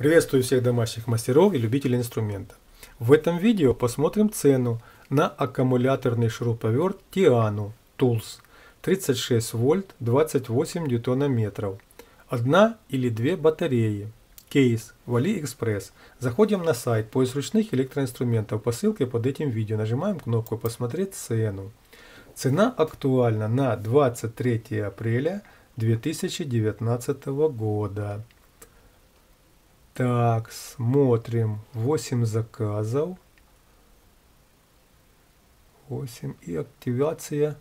Приветствую всех домашних мастеров и любителей инструмента. В этом видео посмотрим цену на аккумуляторный шуруповерт Tiano Tools 36 вольт 28 ньютонометров. Одна или две батареи. Кейс в AliExpress. Заходим на сайт поиск ручных электроинструментов по ссылке под этим видео. Нажимаем кнопку «Посмотреть цену». Цена актуальна на 23 апреля 2019 года. Так, смотрим. 8 заказов. 8 и активация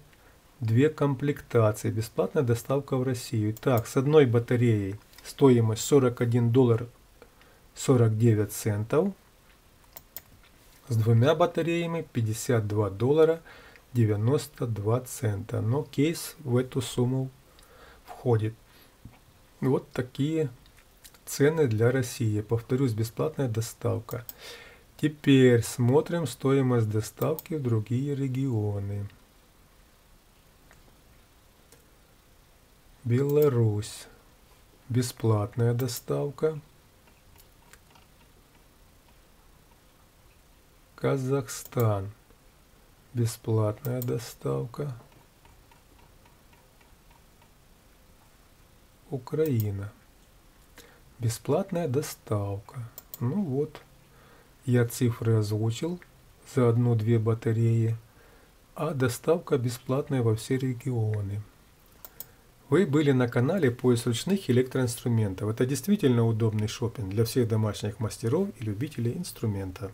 2 комплектации. Бесплатная доставка в Россию. Так, с одной батареей стоимость 41 доллар 49 центов. С двумя батареями 52 доллара 92 цента. Но кейс в эту сумму входит. Вот такие цены для России. Повторюсь, бесплатная доставка. Теперь смотрим стоимость доставки в другие регионы. Беларусь. Бесплатная доставка. Казахстан. Бесплатная доставка. Украина. Бесплатная доставка. Ну вот, я цифры озвучил за одну-две батареи, а доставка бесплатная во все регионы. Вы были на канале поиск ручных электроинструментов. Это действительно удобный шопинг для всех домашних мастеров и любителей инструмента.